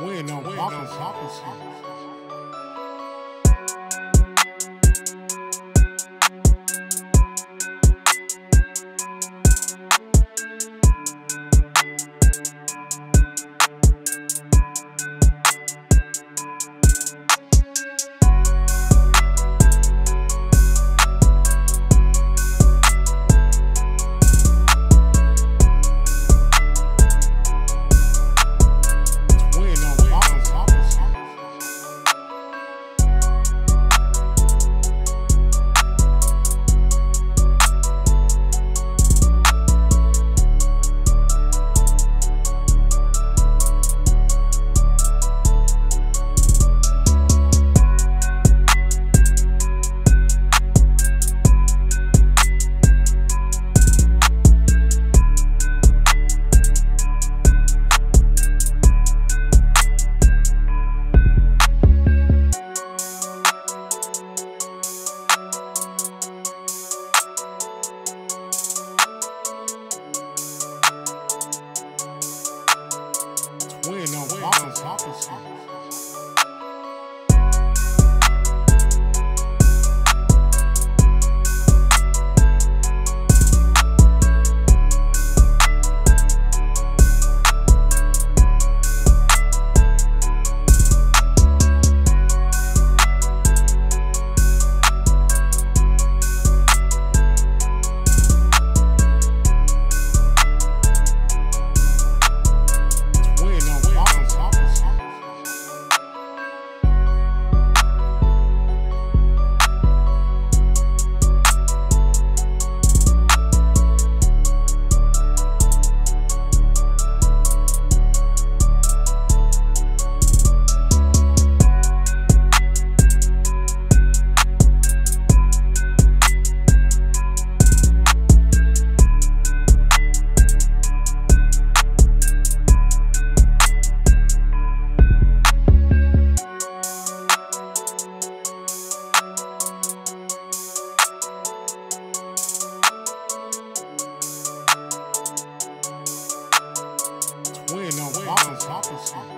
Win on opposite. opposite. Bombs. Christmas.